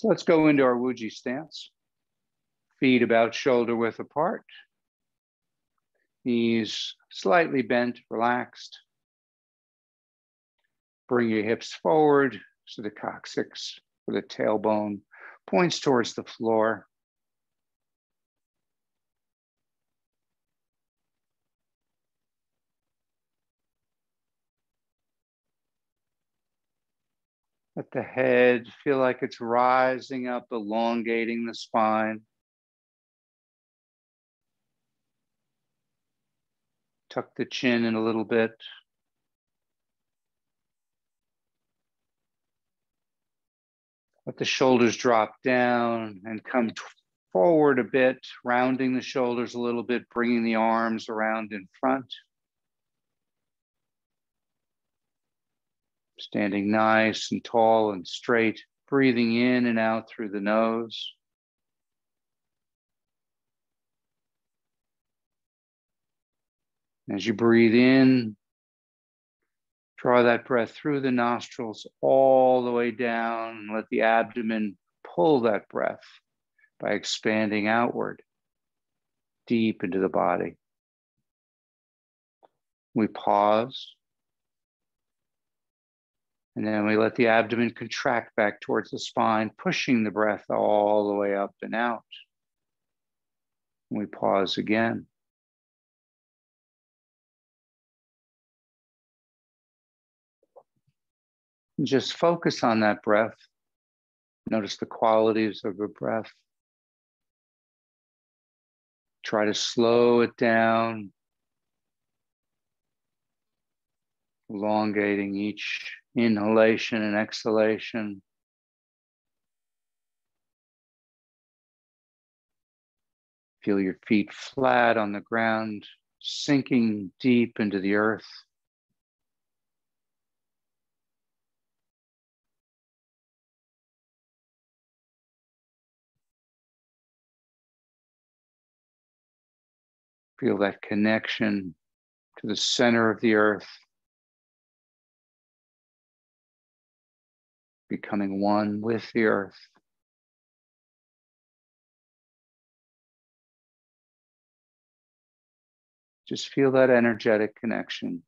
So let's go into our Wuji stance. Feet about shoulder width apart. Knees slightly bent, relaxed. Bring your hips forward so the coccyx or the tailbone points towards the floor. Let the head feel like it's rising up, elongating the spine. Tuck the chin in a little bit. Let the shoulders drop down and come forward a bit, rounding the shoulders a little bit, bringing the arms around in front. Standing nice and tall and straight, breathing in and out through the nose. As you breathe in, draw that breath through the nostrils all the way down and let the abdomen pull that breath by expanding outward deep into the body. We pause and then we let the abdomen contract back towards the spine, pushing the breath all the way up and out. And we pause again. And just focus on that breath. Notice the qualities of the breath. Try to slow it down, elongating each inhalation and exhalation. Feel your feet flat on the ground, sinking deep into the earth. Feel that connection to the center of the earth. Becoming one with the earth. Just feel that energetic connection.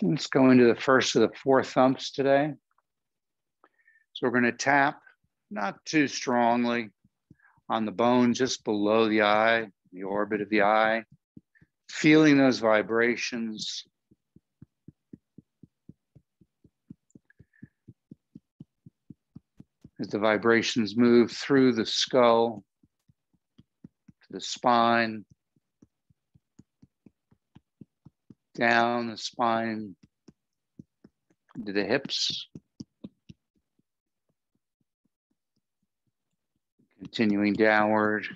Let's go into the first of the four thumps today. So we're going to tap, not too strongly, on the bone just below the eye, the orbit of the eye, feeling those vibrations. As the vibrations move through the skull, to the spine, down the spine to the hips. Continuing downward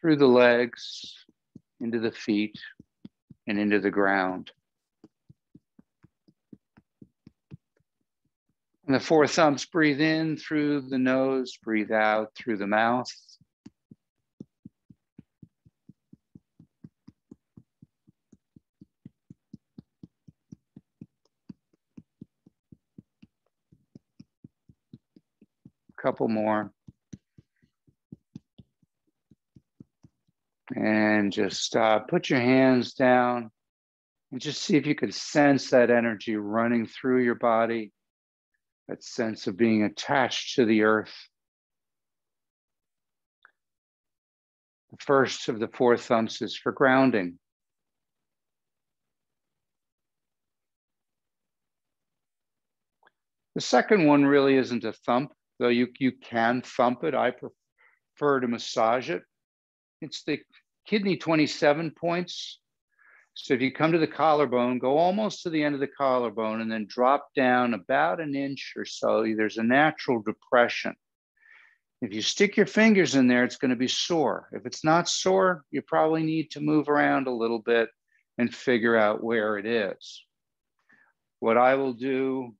through the legs, into the feet, and into the ground. And the four thumps breathe in through the nose, breathe out through the mouth. Couple more. And just uh, put your hands down and just see if you could sense that energy running through your body, that sense of being attached to the earth. The first of the four thumps is for grounding. The second one really isn't a thump, though you, you can thump it. I prefer to massage it. It's the kidney 27 points. So if you come to the collarbone, go almost to the end of the collarbone and then drop down about an inch or so. There's a natural depression. If you stick your fingers in there, it's going to be sore. If it's not sore, you probably need to move around a little bit and figure out where it is. What I will do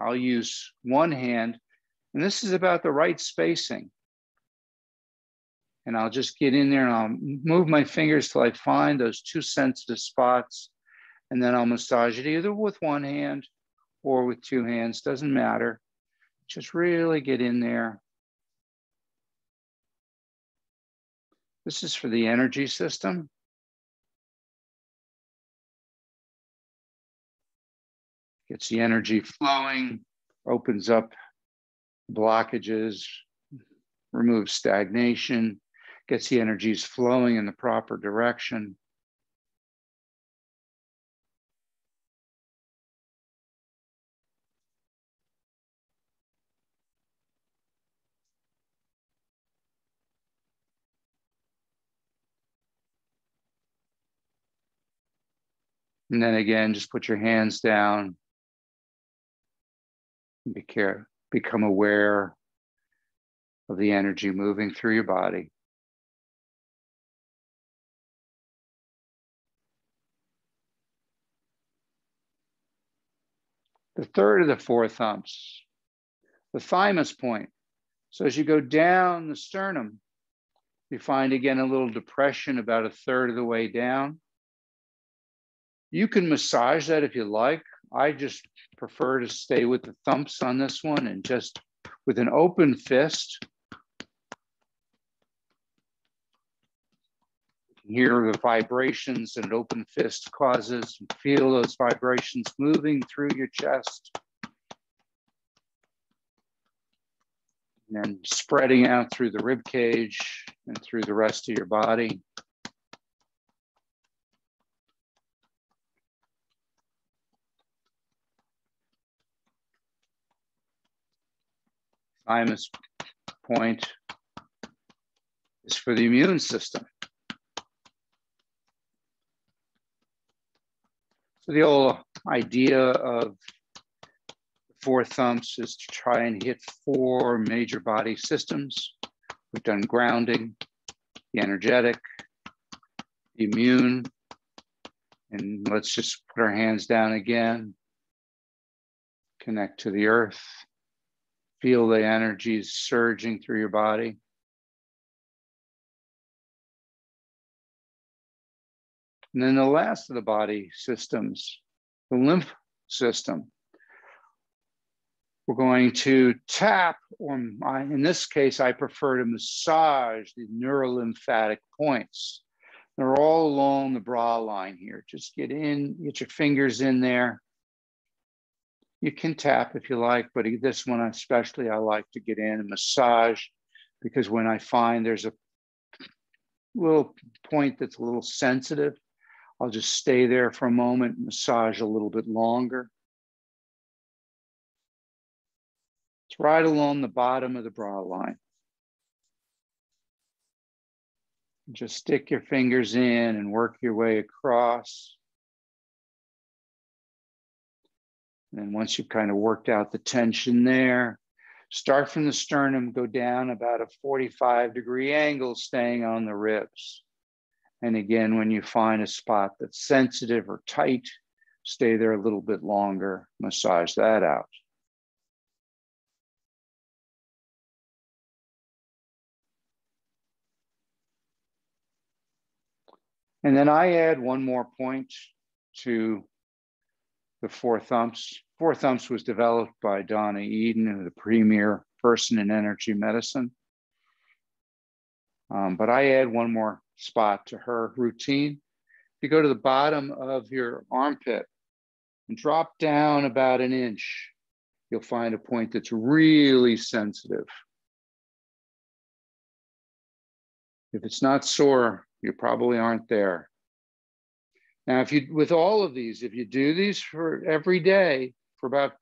I'll use one hand, and this is about the right spacing. And I'll just get in there and I'll move my fingers till I find those two sensitive spots. And then I'll massage it either with one hand or with two hands, doesn't matter. Just really get in there. This is for the energy system. Gets the energy flowing, opens up blockages, removes stagnation, gets the energies flowing in the proper direction. And then again, just put your hands down. Be care, become aware of the energy moving through your body. The third of the four thumps, the thymus point. So as you go down the sternum, you find again a little depression about a third of the way down. You can massage that if you like. I just prefer to stay with the thumps on this one and just with an open fist. Hear the vibrations an open fist causes feel those vibrations moving through your chest. And then spreading out through the rib cage and through the rest of your body. Thymus point is for the immune system. So the whole idea of four thumps is to try and hit four major body systems. We've done grounding, the energetic, the immune, and let's just put our hands down again. Connect to the earth. Feel the energies surging through your body. And then the last of the body systems, the lymph system. We're going to tap, or in this case, I prefer to massage the neurolymphatic points. They're all along the bra line here. Just get in, get your fingers in there. You can tap if you like, but this one especially I like to get in and massage because when I find there's a little point that's a little sensitive, I'll just stay there for a moment, massage a little bit longer. It's right along the bottom of the bra line. Just stick your fingers in and work your way across. And once you've kind of worked out the tension there, start from the sternum, go down about a 45 degree angle, staying on the ribs. And again, when you find a spot that's sensitive or tight, stay there a little bit longer, massage that out. And then I add one more point to the Four Thumps. Four Thumps was developed by Donna Eden, the premier person in energy medicine. Um, but I add one more spot to her routine. If you go to the bottom of your armpit and drop down about an inch, you'll find a point that's really sensitive. If it's not sore, you probably aren't there. Now, if you, with all of these, if you do these for every day for about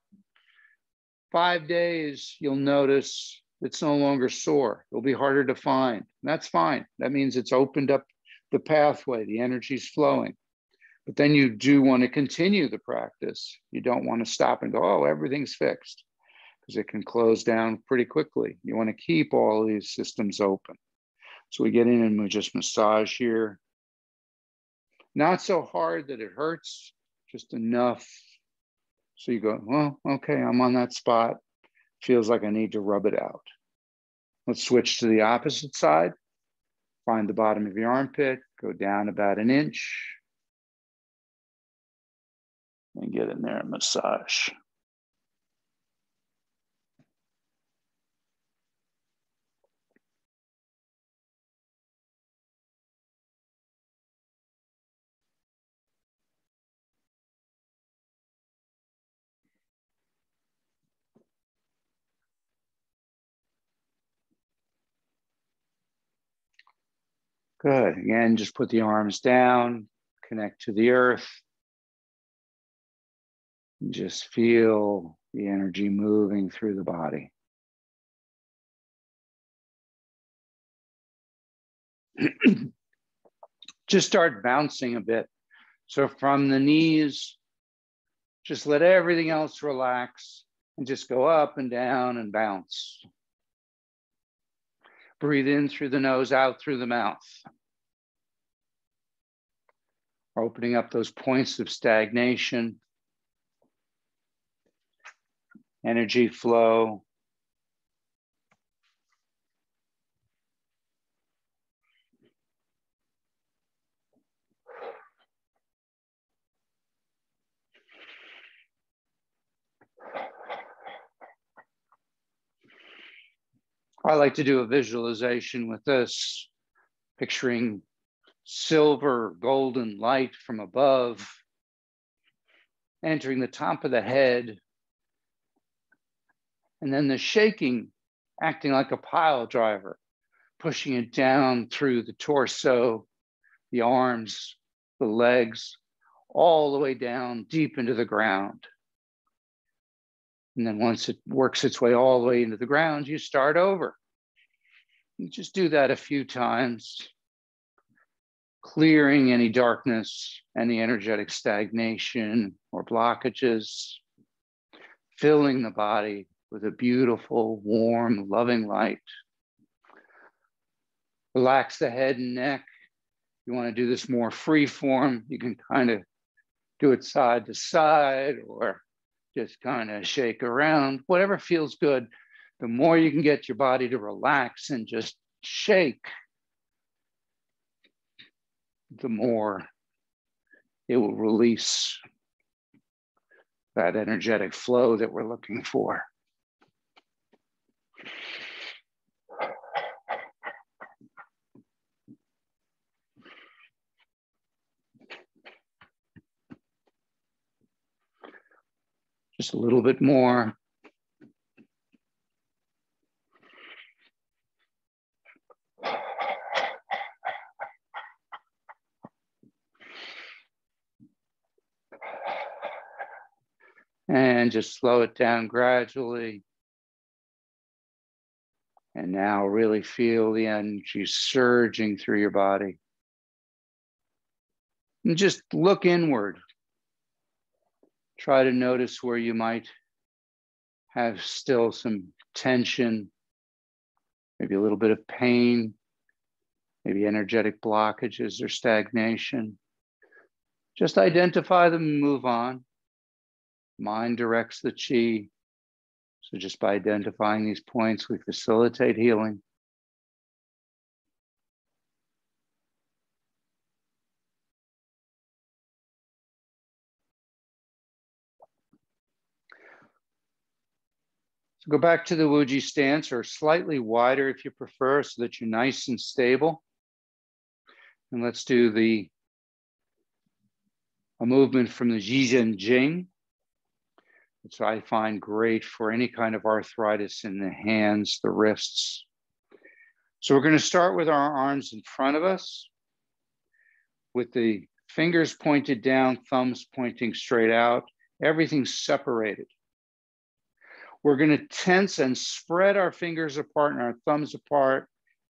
five days, you'll notice it's no longer sore. It'll be harder to find. That's fine. That means it's opened up the pathway, the energy's flowing. But then you do want to continue the practice. You don't want to stop and go, oh, everything's fixed, because it can close down pretty quickly. You want to keep all these systems open. So we get in and we just massage here, not so hard that it hurts, just enough So you go, well, okay, I'm on that spot. Feels like I need to rub it out. Let's switch to the opposite side. Find the bottom of your armpit, go down about an inch, and get in there and massage. Good. Again, just put the arms down, connect to the earth. and Just feel the energy moving through the body. just start bouncing a bit. So from the knees, just let everything else relax and just go up and down and bounce. Breathe in through the nose, out through the mouth. Opening up those points of stagnation, energy flow. I like to do a visualization with this, picturing silver, golden light from above, entering the top of the head, and then the shaking acting like a pile driver, pushing it down through the torso, the arms, the legs, all the way down deep into the ground. And then once it works its way all the way into the ground, you start over. You just do that a few times, clearing any darkness, any energetic stagnation or blockages, filling the body with a beautiful, warm, loving light. Relax the head and neck. You want to do this more free form, you can kind of do it side to side or just kind of shake around, whatever feels good. The more you can get your body to relax and just shake, the more it will release that energetic flow that we're looking for. Just a little bit more. And just slow it down gradually. And now really feel the energy surging through your body. And just look inward. Try to notice where you might have still some tension, maybe a little bit of pain, maybe energetic blockages or stagnation. Just identify them and move on. Mind directs the chi. So just by identifying these points, we facilitate healing. Go back to the Wuji stance or slightly wider if you prefer so that you're nice and stable. And let's do the a movement from the Zhizhen Jing, which I find great for any kind of arthritis in the hands, the wrists. So we're going to start with our arms in front of us with the fingers pointed down, thumbs pointing straight out, everything separated. We're going to tense and spread our fingers apart and our thumbs apart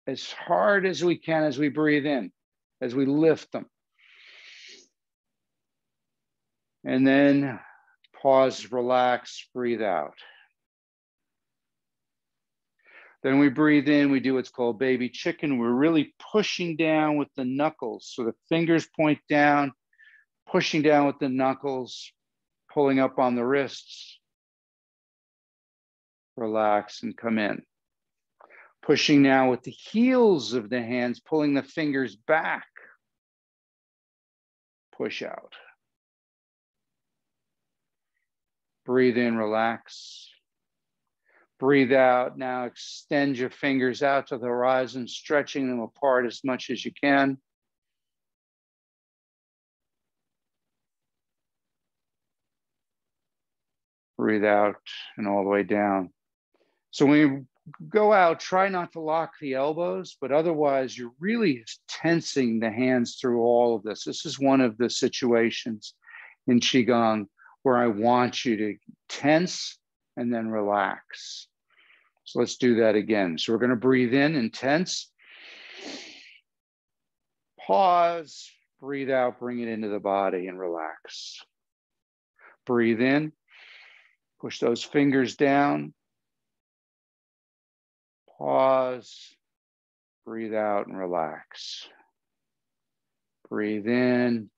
as hard as we can as we breathe in, as we lift them. And then pause, relax, breathe out. Then we breathe in, we do what's called baby chicken. We're really pushing down with the knuckles. So the fingers point down, pushing down with the knuckles, pulling up on the wrists. Relax and come in. Pushing now with the heels of the hands, pulling the fingers back. Push out. Breathe in, relax. Breathe out. Now extend your fingers out to the horizon, stretching them apart as much as you can. Breathe out and all the way down. So when you go out, try not to lock the elbows, but otherwise you're really tensing the hands through all of this. This is one of the situations in Qigong where I want you to tense and then relax. So let's do that again. So we're going to breathe in and tense. Pause, breathe out, bring it into the body and relax. Breathe in, push those fingers down. Pause, breathe out and relax. Breathe in,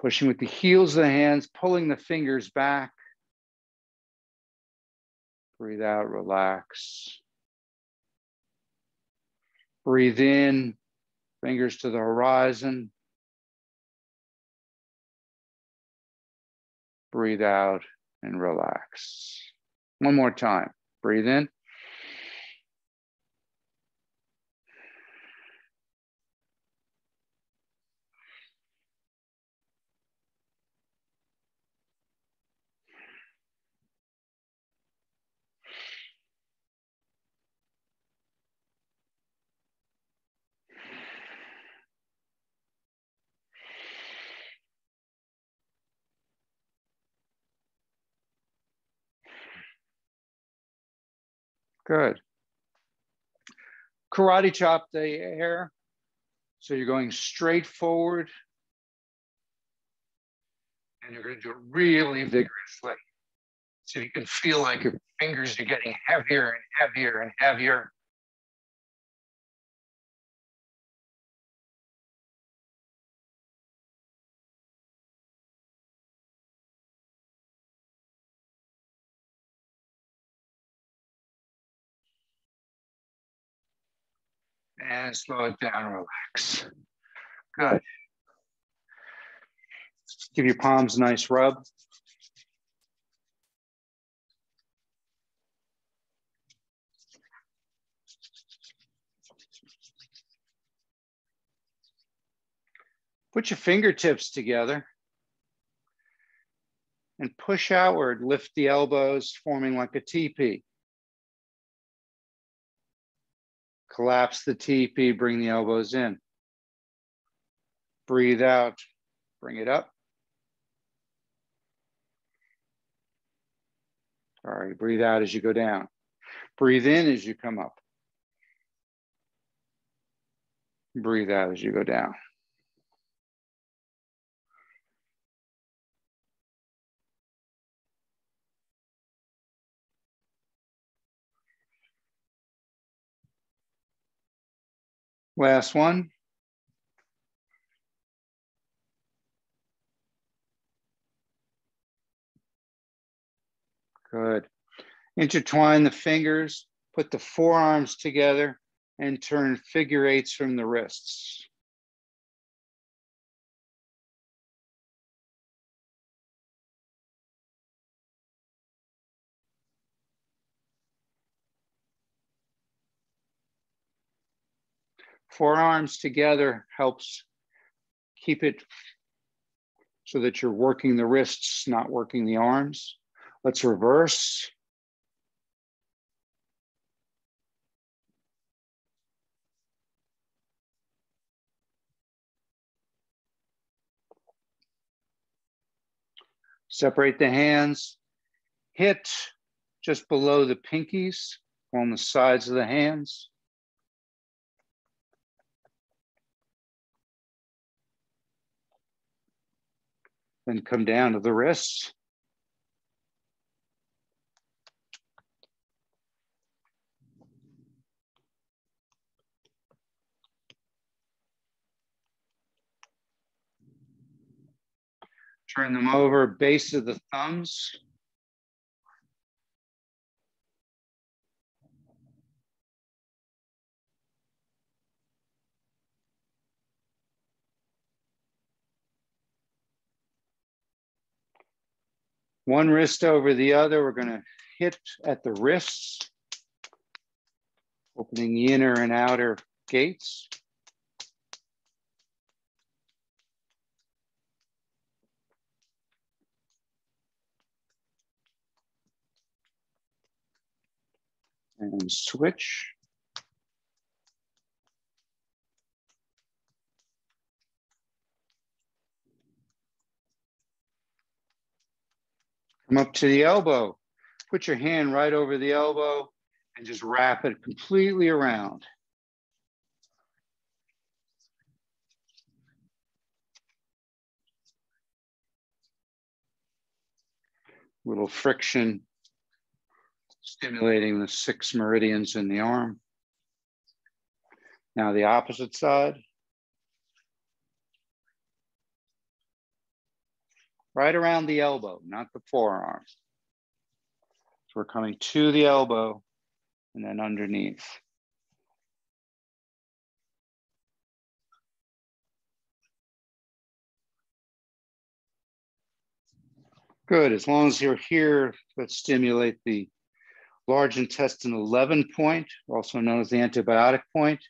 Pushing with the heels of the hands, pulling the fingers back. Breathe out, relax. Breathe in, fingers to the horizon. Breathe out and relax. One more time. Breathe in. Good. Karate chop the air. So you're going straight forward. And you're going to do it really vigorously. So you can feel like your fingers are getting heavier and heavier and heavier. And slow it down, relax. Good. Give your palms a nice rub. Put your fingertips together and push outward, lift the elbows, forming like a teepee. Collapse the teepee, bring the elbows in. Breathe out, bring it up. All right, breathe out as you go down. Breathe in as you come up. Breathe out as you go down. Last one. Good. Intertwine the fingers, put the forearms together, and turn figure eights from the wrists. Forearms together helps keep it so that you're working the wrists, not working the arms. Let's reverse. Separate the hands, hit just below the pinkies on the sides of the hands. Then come down to the wrists. Turn them over, base of the thumbs. One wrist over the other. We're going to hit at the wrists, opening the inner and outer gates. And switch. Come up to the elbow. Put your hand right over the elbow and just wrap it completely around. Little friction stimulating the six meridians in the arm. Now the opposite side. Right around the elbow, not the forearm. So we're coming to the elbow and then underneath. Good, as long as you're here, let's stimulate the large intestine 11 point, also known as the antibiotic point.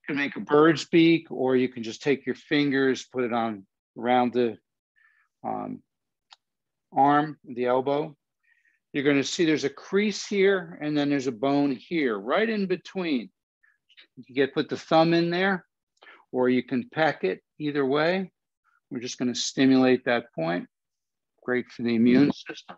You can make a bird's beak, or you can just take your fingers, put it on around the um, arm, the elbow. You're going to see there's a crease here and then there's a bone here, right in between. You get put the thumb in there or you can peck it either way. We're just going to stimulate that point. Great for the immune system.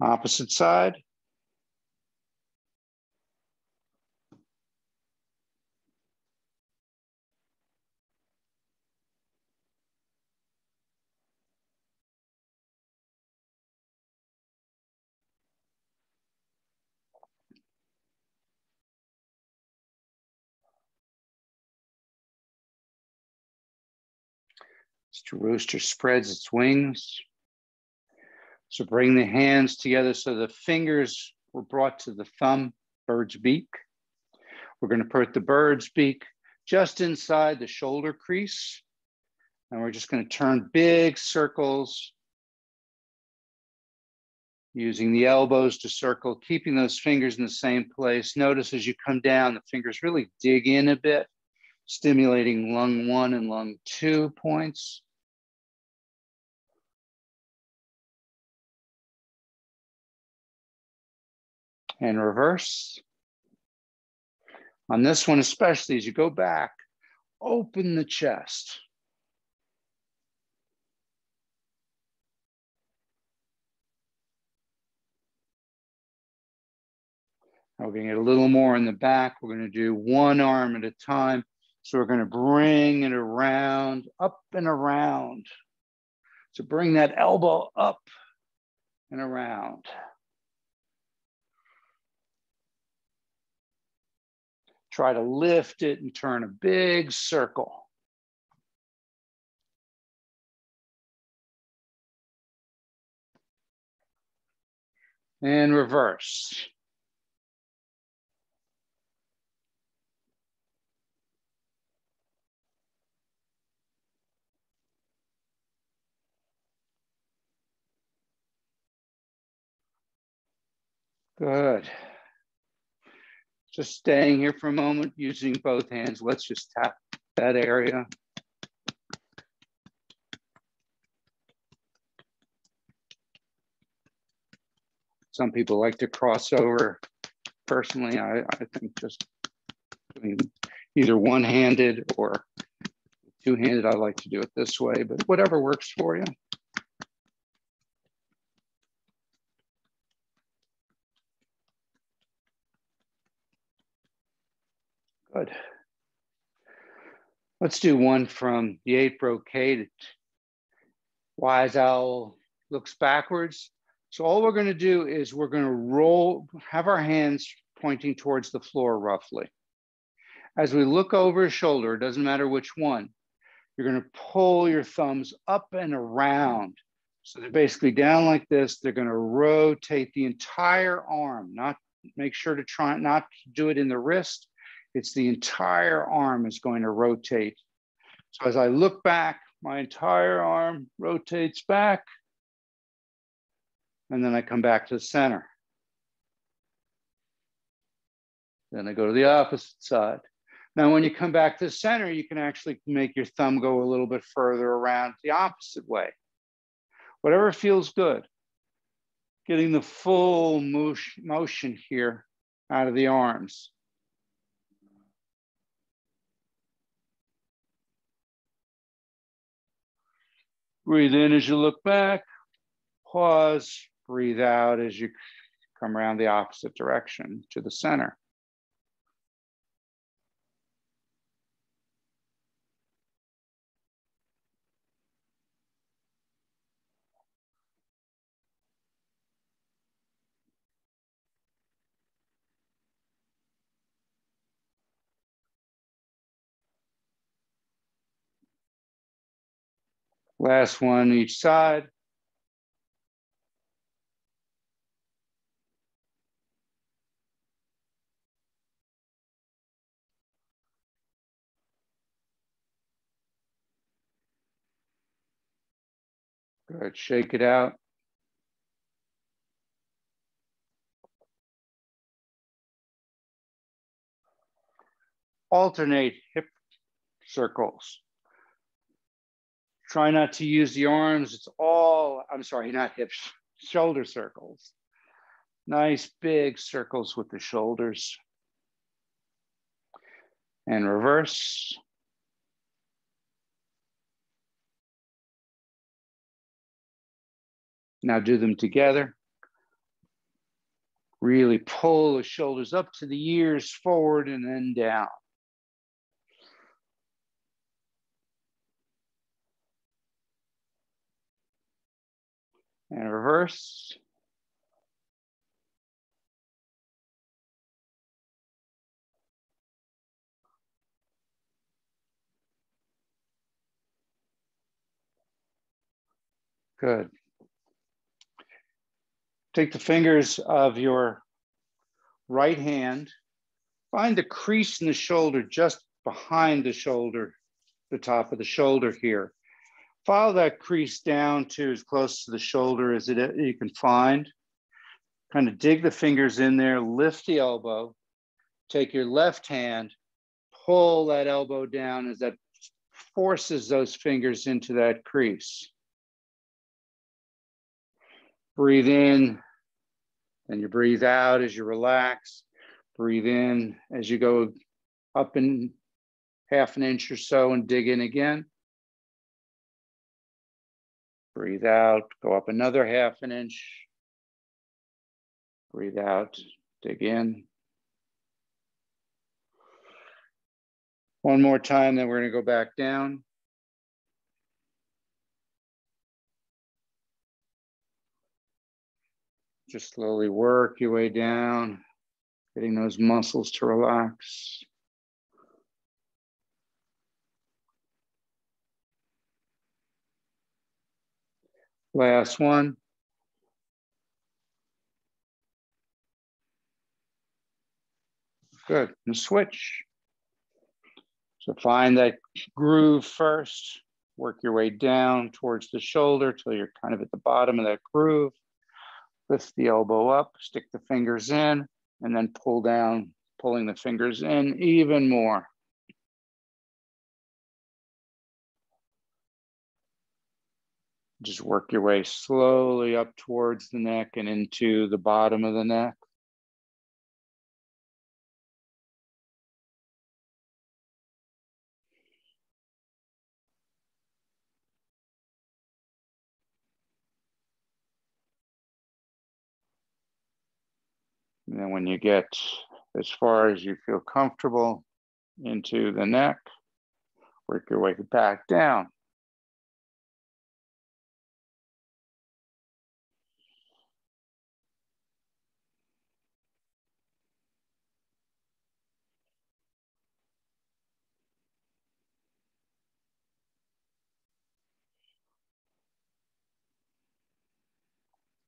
Opposite side. Mr. Rooster spreads its wings. So bring the hands together so the fingers were brought to the thumb, bird's beak. We're going to put the bird's beak just inside the shoulder crease. And we're just going to turn big circles using the elbows to circle, keeping those fingers in the same place. Notice as you come down, the fingers really dig in a bit, stimulating lung one and lung two points. And reverse. On this one, especially as you go back, open the chest. Now We're going to get a little more in the back. We're going to do one arm at a time. So we're going to bring it around, up and around. So bring that elbow up and around. Try to lift it and turn a big circle. And reverse. Good. Just staying here for a moment using both hands. Let's just tap that area. Some people like to cross over. Personally, I, I think just either one-handed or two-handed, I like to do it this way, but whatever works for you. Good. Let's do one from the eight brocade. Wise owl looks backwards. So all we're going to do is we're going to roll, have our hands pointing towards the floor roughly. As we look over his shoulder, doesn't matter which one, you're going to pull your thumbs up and around. So they're basically down like this. They're going to rotate the entire arm, not make sure to try not to do it in the wrist. It's the entire arm is going to rotate. So as I look back, my entire arm rotates back. And then I come back to the center. Then I go to the opposite side. Now, when you come back to the center, you can actually make your thumb go a little bit further around the opposite way. Whatever feels good. Getting the full motion here out of the arms. Breathe in as you look back, pause, breathe out as you come around the opposite direction to the center. Last one each side. Good, shake it out. Alternate hip circles. Try not to use the arms. It's all, I'm sorry, not hips, shoulder circles. Nice big circles with the shoulders. And reverse. Now do them together. Really pull the shoulders up to the ears forward and then down. And reverse. Good. Take the fingers of your right hand, find the crease in the shoulder just behind the shoulder, the top of the shoulder here. Follow that crease down to as close to the shoulder as it, you can find. Kind of dig the fingers in there, lift the elbow, take your left hand, pull that elbow down as that forces those fingers into that crease. Breathe in, and you breathe out as you relax. Breathe in as you go up in half an inch or so and dig in again. Breathe out, go up another half an inch. Breathe out, dig in. One more time, then we're gonna go back down. Just slowly work your way down, getting those muscles to relax. Last one. Good, and switch. So find that groove first, work your way down towards the shoulder till you're kind of at the bottom of that groove. Lift the elbow up, stick the fingers in, and then pull down, pulling the fingers in even more. Just work your way slowly up towards the neck and into the bottom of the neck. And then when you get as far as you feel comfortable into the neck, work your way back down.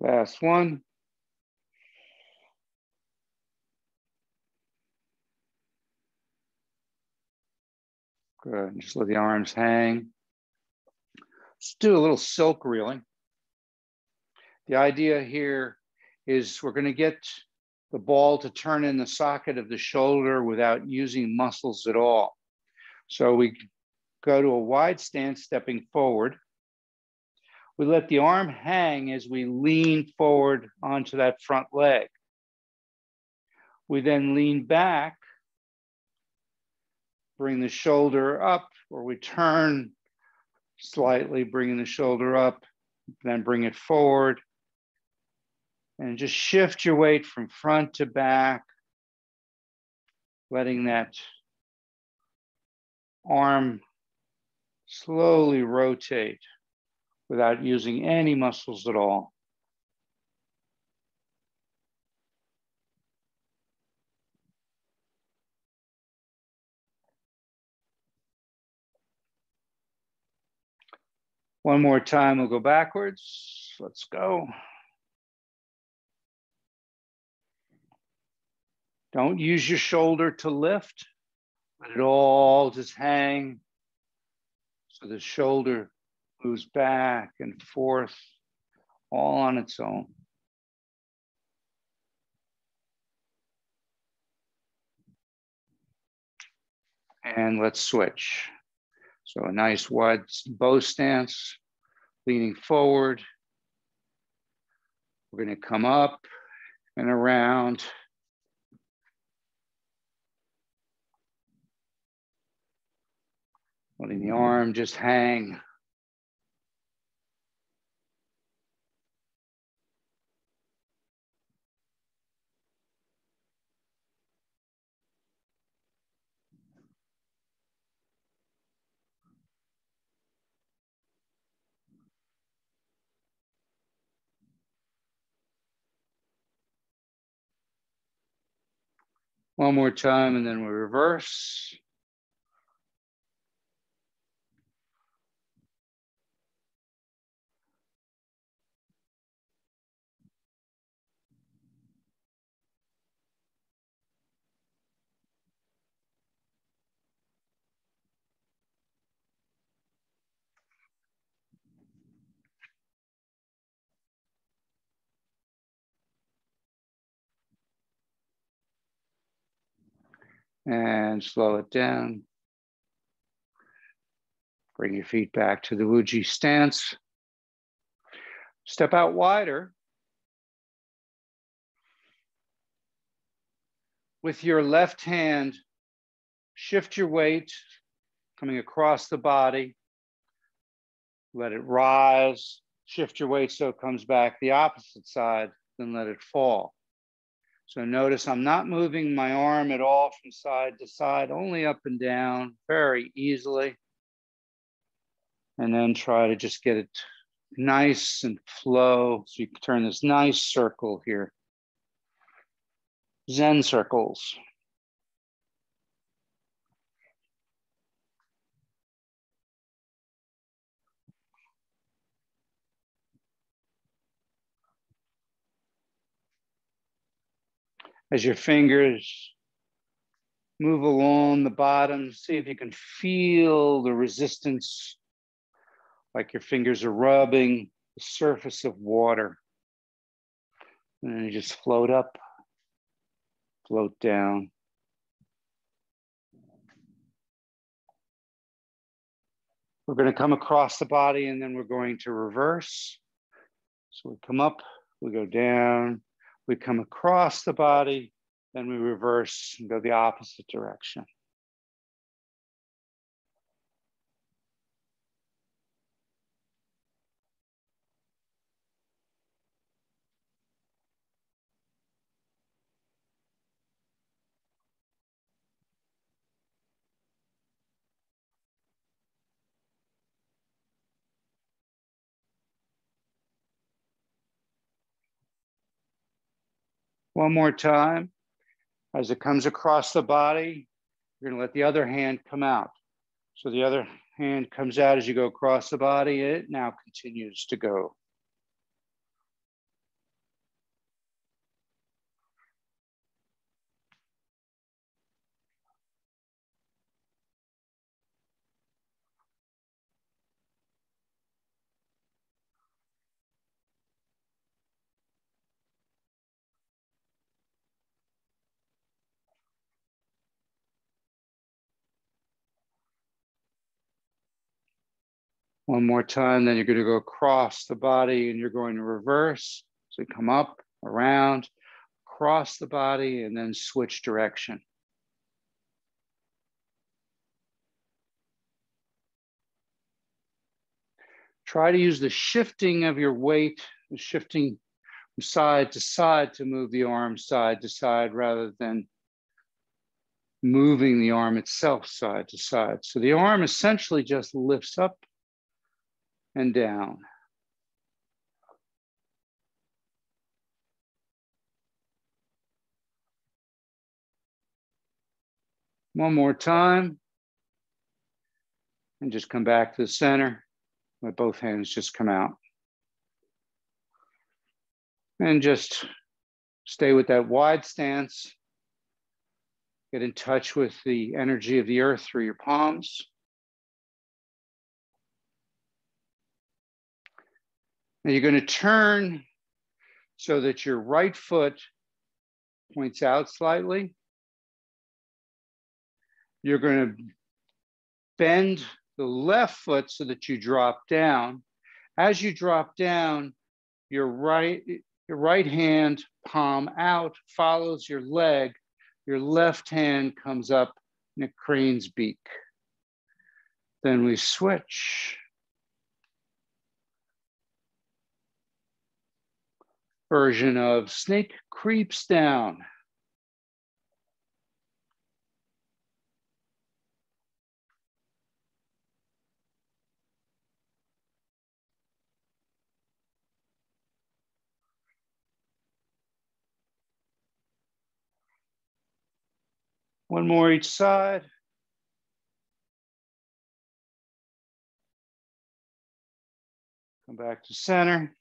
Last one. Good, and just let the arms hang. Let's do a little silk reeling. The idea here is we're gonna get the ball to turn in the socket of the shoulder without using muscles at all. So we go to a wide stance, stepping forward. We let the arm hang as we lean forward onto that front leg. We then lean back, bring the shoulder up, or we turn slightly, bringing the shoulder up, then bring it forward, and just shift your weight from front to back, letting that arm slowly rotate without using any muscles at all. One more time, we'll go backwards. Let's go. Don't use your shoulder to lift. Let it all just hang. So the shoulder moves back and forth all on its own. And let's switch. So a nice wide bow stance, leaning forward. We're gonna come up and around. Letting the arm just hang. One more time and then we reverse. And slow it down. Bring your feet back to the Wuji stance. Step out wider. With your left hand, shift your weight coming across the body. Let it rise. Shift your weight so it comes back the opposite side, then let it fall. So notice I'm not moving my arm at all from side to side, only up and down very easily. And then try to just get it nice and flow. So you can turn this nice circle here. Zen circles. As your fingers move along the bottom, see if you can feel the resistance, like your fingers are rubbing the surface of water. And then you just float up, float down. We're going to come across the body and then we're going to reverse. So we come up, we go down, we come across the body, then we reverse and go the opposite direction. One more time. As it comes across the body, you're gonna let the other hand come out. So the other hand comes out as you go across the body. It now continues to go. One more time, then you're going to go across the body and you're going to reverse. So come up, around, across the body, and then switch direction. Try to use the shifting of your weight, the shifting from side to side to move the arm side to side rather than moving the arm itself side to side. So the arm essentially just lifts up and down. One more time. And just come back to the center. Let both hands just come out. And just stay with that wide stance. Get in touch with the energy of the earth through your palms. And you're going to turn so that your right foot points out slightly. You're going to bend the left foot so that you drop down. As you drop down, your right, your right hand palm out follows your leg. Your left hand comes up in a crane's beak. Then we switch. Version of snake creeps down. One more each side. Come back to center.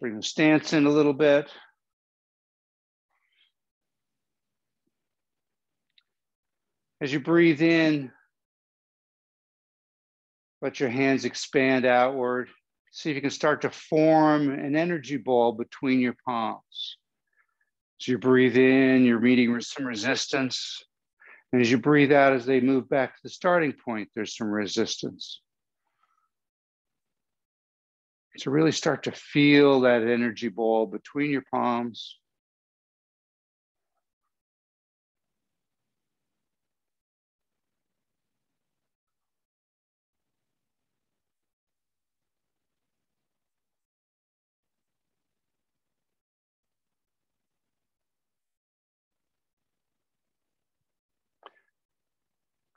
Bring the stance in a little bit. As you breathe in, let your hands expand outward. See if you can start to form an energy ball between your palms. As you breathe in, you're meeting some resistance. And as you breathe out, as they move back to the starting point, there's some resistance. So really start to feel that energy ball between your palms.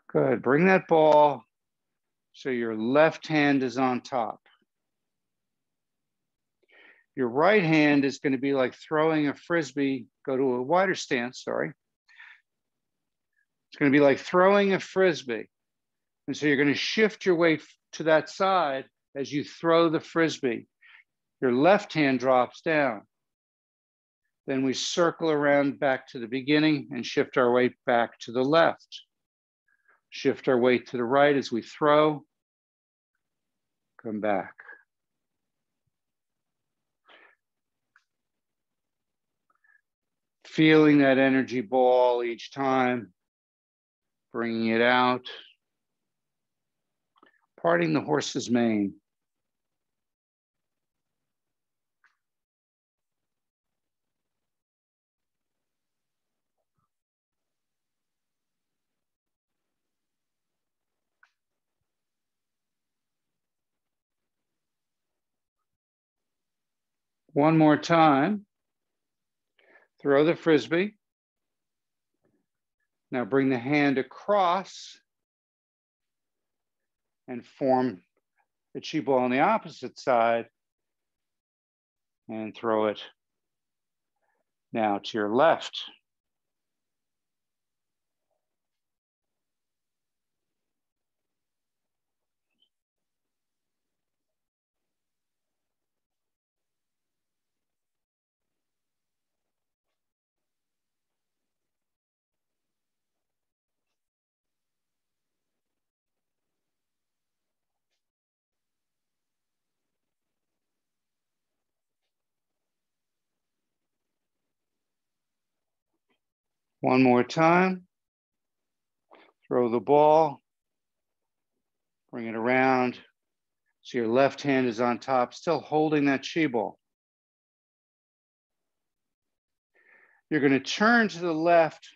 Good. Bring that ball so your left hand is on top. Your right hand is going to be like throwing a frisbee. Go to a wider stance, sorry. It's going to be like throwing a frisbee. And so you're going to shift your weight to that side as you throw the frisbee. Your left hand drops down. Then we circle around back to the beginning and shift our weight back to the left. Shift our weight to the right as we throw. Come back. Feeling that energy ball each time, bringing it out. Parting the horse's mane. One more time. Throw the frisbee. Now bring the hand across and form the chi ball on the opposite side and throw it now to your left. One more time. Throw the ball. Bring it around. So your left hand is on top, still holding that chi ball. You're going to turn to the left.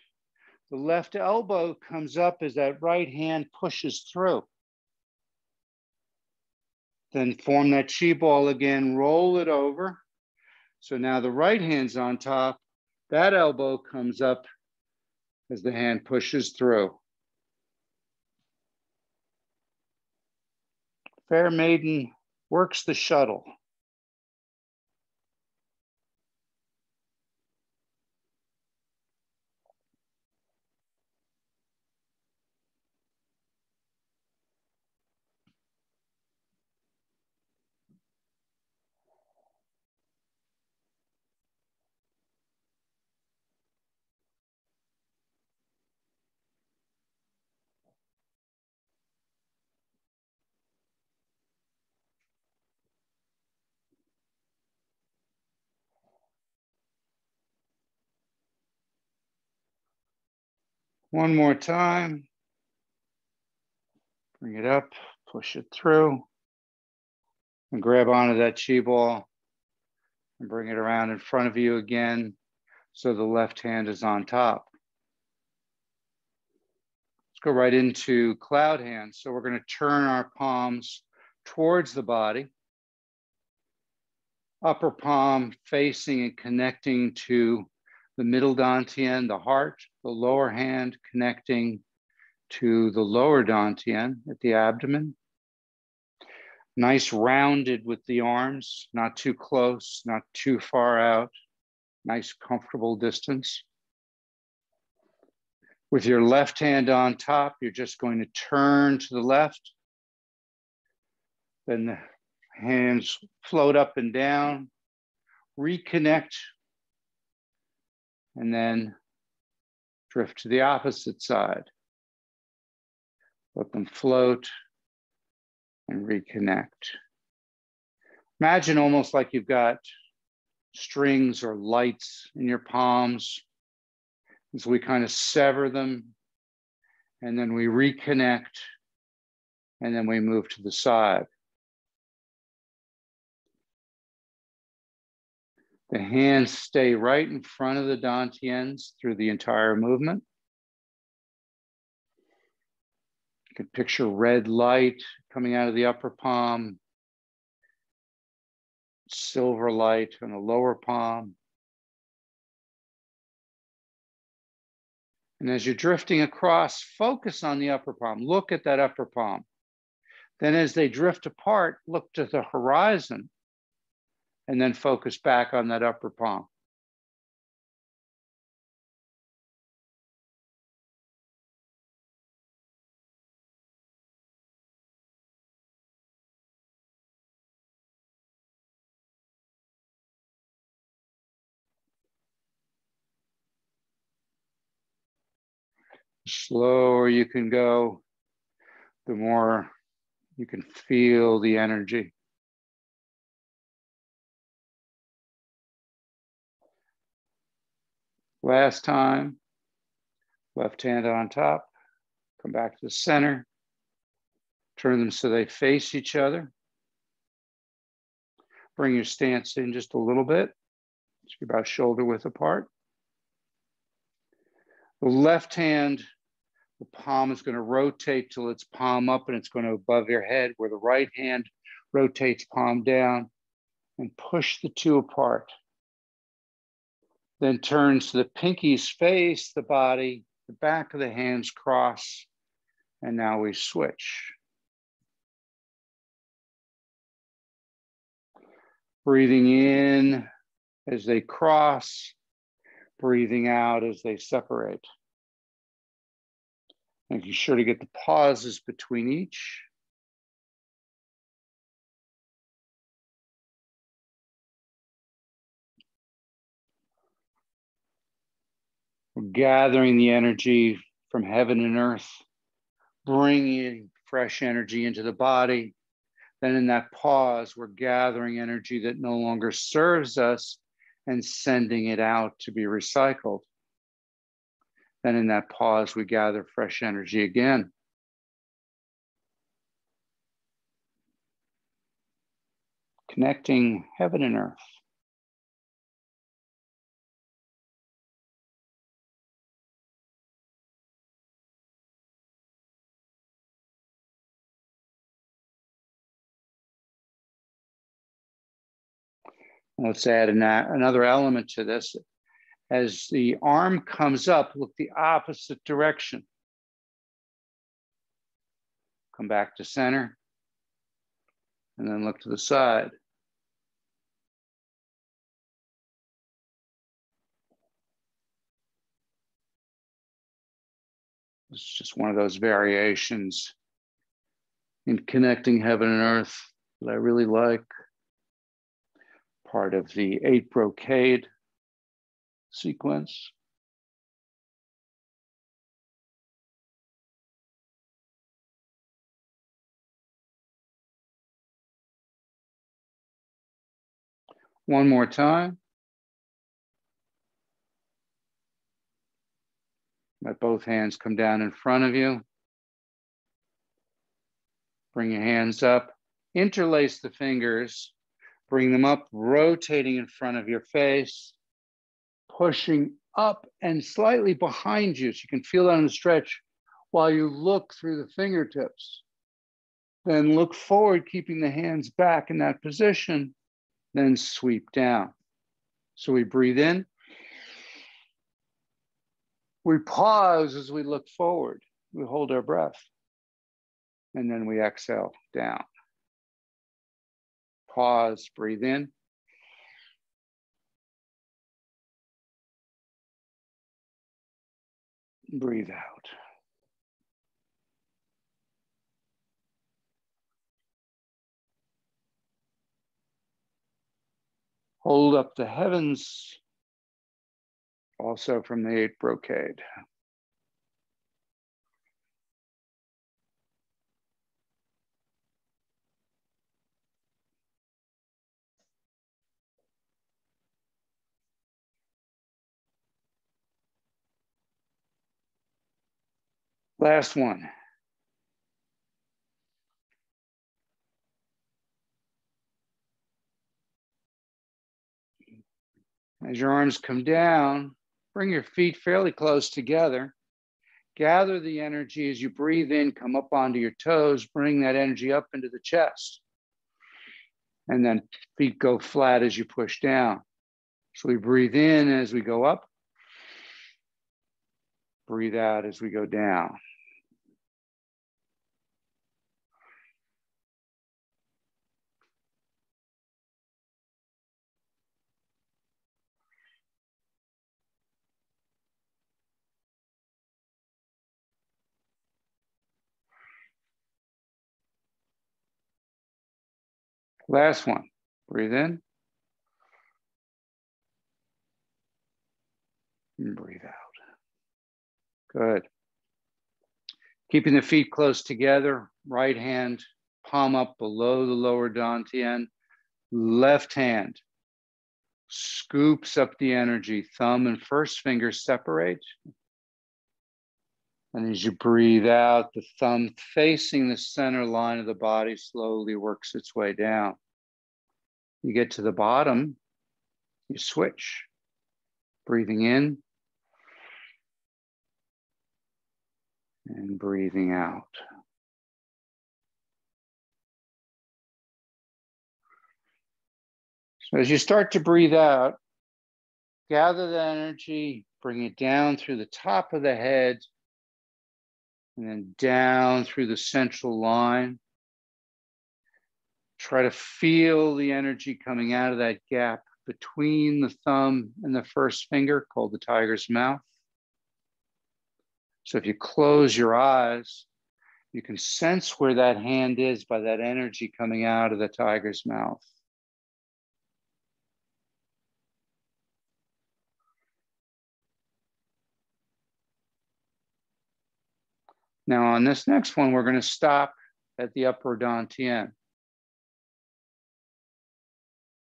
The left elbow comes up as that right hand pushes through. Then form that chi ball again, roll it over. So now the right hand's on top. That elbow comes up as the hand pushes through. Fair maiden works the shuttle. One more time. Bring it up, push it through, and grab onto that chi ball and bring it around in front of you again so the left hand is on top. Let's go right into cloud hands. So we're going to turn our palms towards the body. Upper palm facing and connecting to the middle dantian, the heart, the lower hand connecting to the lower dantian at the abdomen. Nice rounded with the arms, not too close, not too far out. Nice comfortable distance. With your left hand on top, you're just going to turn to the left. Then the hands float up and down. Reconnect and then drift to the opposite side. Let them float and reconnect. Imagine almost like you've got strings or lights in your palms. As we kind of sever them and then we reconnect and then we move to the side. The hands stay right in front of the dantians through the entire movement. You can picture red light coming out of the upper palm, silver light on the lower palm. And as you're drifting across, focus on the upper palm. Look at that upper palm. Then as they drift apart, look to the horizon and then focus back on that upper palm. slower you can go, the more you can feel the energy. Last time, left hand on top, come back to the center, turn them so they face each other. Bring your stance in just a little bit, it's about shoulder width apart. The left hand, the palm is going to rotate till it's palm up and it's going to above your head, where the right hand rotates palm down and push the two apart then turns the pinkies face the body, the back of the hands cross, and now we switch. Breathing in as they cross, breathing out as they separate. Making sure to get the pauses between each. We're gathering the energy from heaven and earth, bringing fresh energy into the body. Then, in that pause, we're gathering energy that no longer serves us and sending it out to be recycled. Then, in that pause, we gather fresh energy again. Connecting heaven and earth. Let's add an, another element to this. As the arm comes up, look the opposite direction. Come back to center, and then look to the side. It's just one of those variations in connecting heaven and earth that I really like part of the eight brocade sequence. One more time. Let both hands come down in front of you. Bring your hands up. Interlace the fingers Bring them up, rotating in front of your face, pushing up and slightly behind you. So you can feel that on the stretch while you look through the fingertips. Then look forward, keeping the hands back in that position. Then sweep down. So we breathe in. We pause as we look forward. We hold our breath. And then we exhale down. Pause, breathe in. Breathe out. Hold up the heavens, also from the eight brocade. Last one. As your arms come down, bring your feet fairly close together. Gather the energy as you breathe in, come up onto your toes, bring that energy up into the chest. And then feet go flat as you push down. So we breathe in as we go up, breathe out as we go down. Last one. Breathe in. And breathe out. Good. Keeping the feet close together, right hand palm up below the lower dantian, left hand scoops up the energy, thumb and first finger separate. And as you breathe out, the thumb facing the center line of the body slowly works its way down. You get to the bottom, you switch, breathing in and breathing out. So as you start to breathe out, gather the energy, bring it down through the top of the head and then down through the central line. Try to feel the energy coming out of that gap between the thumb and the first finger called the tiger's mouth. So if you close your eyes, you can sense where that hand is by that energy coming out of the tiger's mouth. Now on this next one, we're going to stop at the upper dantian.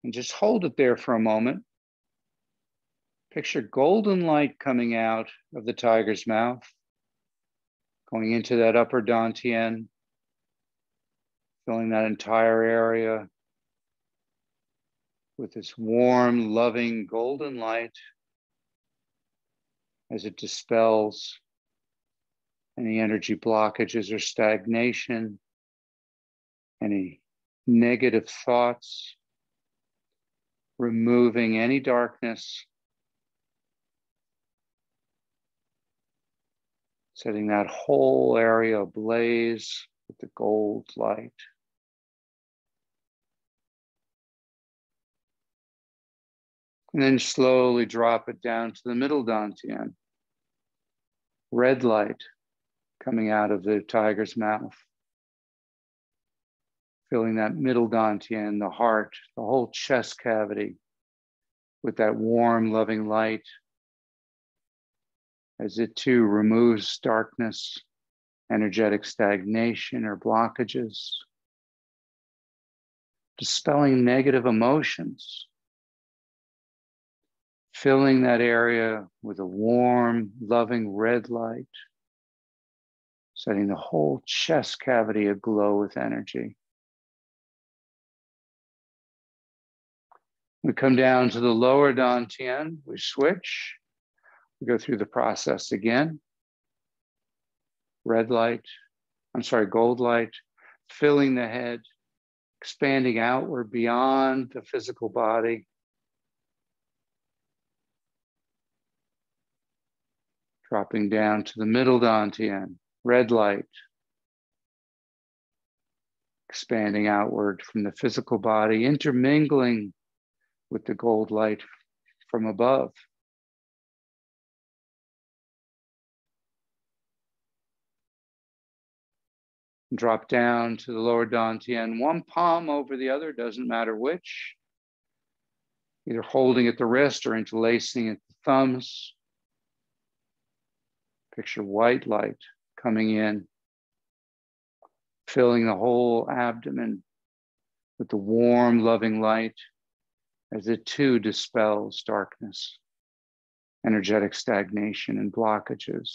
And just hold it there for a moment. Picture golden light coming out of the tiger's mouth, going into that upper dantian, filling that entire area, with this warm, loving golden light as it dispels any energy blockages or stagnation, any negative thoughts, removing any darkness, setting that whole area ablaze with the gold light. And then slowly drop it down to the middle Dantian. Red light coming out of the tiger's mouth. Filling that middle Dantian, the heart, the whole chest cavity with that warm, loving light as it too removes darkness, energetic stagnation or blockages, dispelling negative emotions filling that area with a warm, loving red light, setting the whole chest cavity aglow with energy. We come down to the lower Dantian, we switch, we go through the process again. Red light, I'm sorry, gold light, filling the head, expanding outward beyond the physical body, dropping down to the middle Dantian, red light, expanding outward from the physical body, intermingling with the gold light from above. Drop down to the lower Dantian, one palm over the other, doesn't matter which. Either holding at the wrist or interlacing at the thumbs. Picture white light coming in, filling the whole abdomen with the warm, loving light as it too dispels darkness, energetic stagnation, and blockages.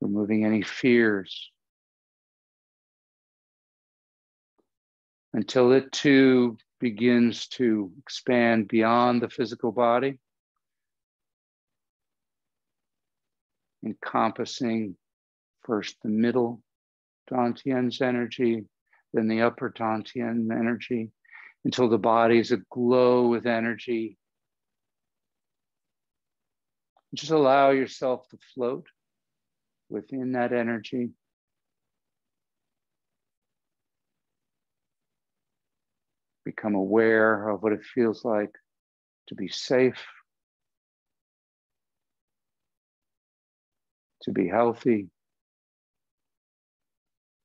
Removing any fears until it too begins to expand beyond the physical body, encompassing first the middle Dantian's energy, then the upper Dantian energy, until the body is aglow with energy. Just allow yourself to float within that energy. Become aware of what it feels like to be safe, to be healthy,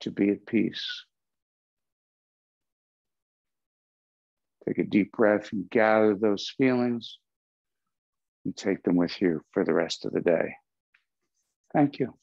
to be at peace. Take a deep breath and gather those feelings and take them with you for the rest of the day. Thank you.